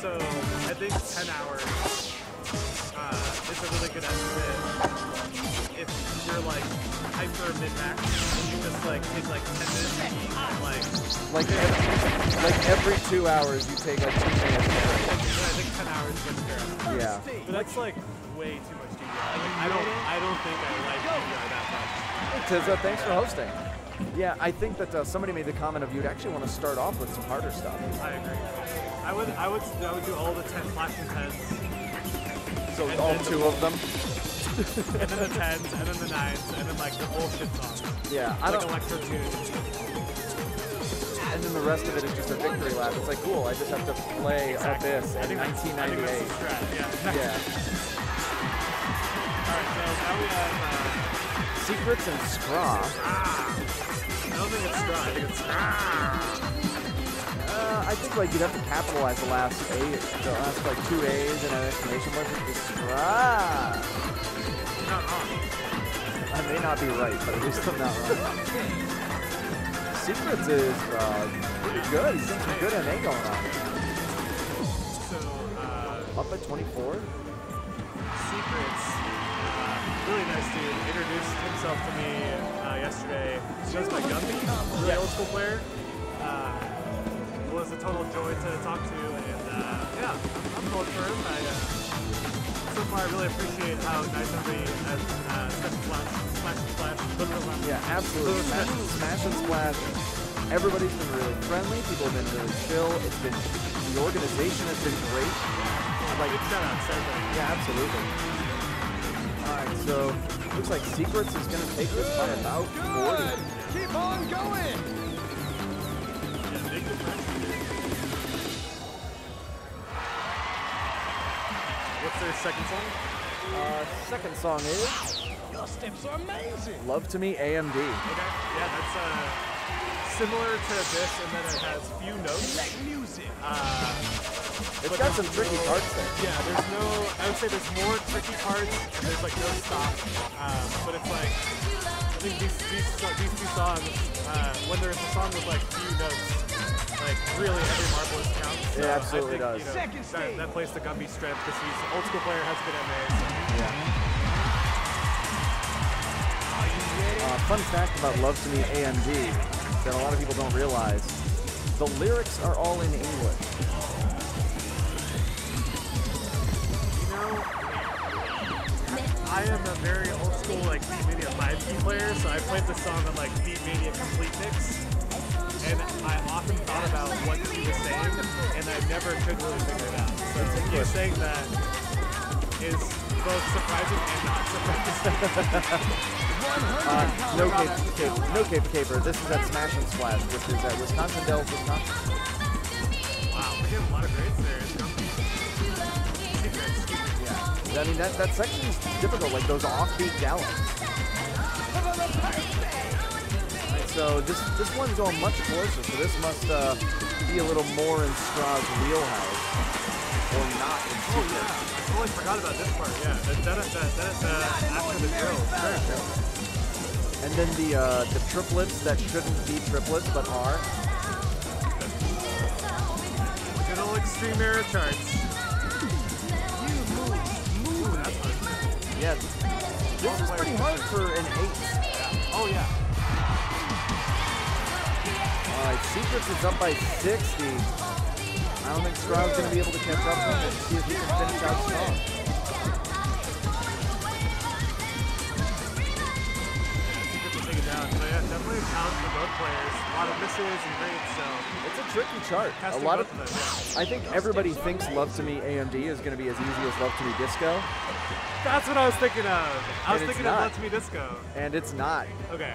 So I think 10 hours uh, is a really good estimate. If you're like hyper mid max, and you just like take like 10 minutes to eat and like. Like every, like every two hours, you take like two minutes. I think 10 hours is fair. Yeah. But that's like way too much DDR. Like, I don't I don't think I like DDR that much. Tizza, thanks for hosting. Yeah, I think that uh, somebody made the comment of you'd actually want to start off with some harder stuff. I agree. I would I would I would do all the 10 flash and 10s. So all then the two of them. and then the 10s, and then the 9s, and then like the bullshit songs. Yeah, I like don't. Electro Tuned. And then the rest of it is just a victory lap. It's like cool. I just have to play Exactly. Abyss I in think that's- I think that's 1998. strat, yeah. Yeah. Alright, so now we have Secrets and Skraaaaa. uh, I don't think it's strat, I think it's. Uh, I think like you'd have to capitalize the last A, the last like two A's and an exclamation mark for Skraaaaa. You're not wrong. I may not be right, but at least I'm not wrong. Secrets is uh, pretty good. He's got some good MA going on. So uh Up at 24. Secrets, uh, really nice dude. Introduced himself to me yesterday. He goes by Gumby, really old school player. Uh, was a total joy to talk to, and uh, yeah, I'm, pulling for him. I, uh, so far, I really appreciate how nice everybody has uh, flash, smash, and splash. Yeah, absolutely. Smash, smash and splash. Everybody's been really friendly. People have been really chill. It's been the organization has been great. Like, big shout out to. Yeah, absolutely. All right, so looks like Secrets is going to take this by about 40. Keep on going. Yeah, big. What's their second song? Uh, second song is Your steps are amazing. Love to Me AMD. Okay, yeah, that's uh, similar to this in that it has few notes. Music. Uh, It's got some tricky parts there. yeah, there's no, I would say there's more tricky parts, and there's like no stop, um, but it's like, I think these, these, so- these two songs, uh, when there's a song with like few notes, like really every marble is counts. So It absolutely I think, does. You know, Second that, that plays to Gumby's strength because he's an old school player, has good MA. So. Yeah. Uh, fun fact about Love to Me AMD that a lot of people don't realize the lyrics are all in English. You know, I am a very old school like Beat Mania 5 key player, so I played this song on like Beat Mania Complete Mix, and I often thought about what he was saying, and I never could really figure it out. So you saying that is both surprising and not surprising. Uh, no cape, cape, no cape caper. This is at Smash and Splash, which is at Wisconsin Dells, Wisconsin. wow, we have a lot of grades there. Yeah. I mean that that section is difficult, like those offbeat gallops. Right, so this this one's going much closer. So this must uh, be a little more in Straw's wheelhouse, or not in Oh Secret. yeah, I totally forgot about this part. Yeah, that, that, that, that, uh, after the drill. Very cool. And then the uh, the triplets that shouldn't be triplets but are. Good old extreme error charts. Ooh, that's hard. Yeah, this is pretty hard for an eight. Oh yeah. All right, Secrets is up by 60. I don't think Straw's going to be able to catch up to him see if he can finish out strong. Secret to take it down. So yeah, definitely a for both players. A lot of misses and greats, so It's a tricky chart. A lot of, of. I think everybody thinks Love to Me AMD is going to be as easy as Love to Me Disco, That's what I was thinking of. I was And it's thinking of not. Let's Me Disco. and it's not. Okay.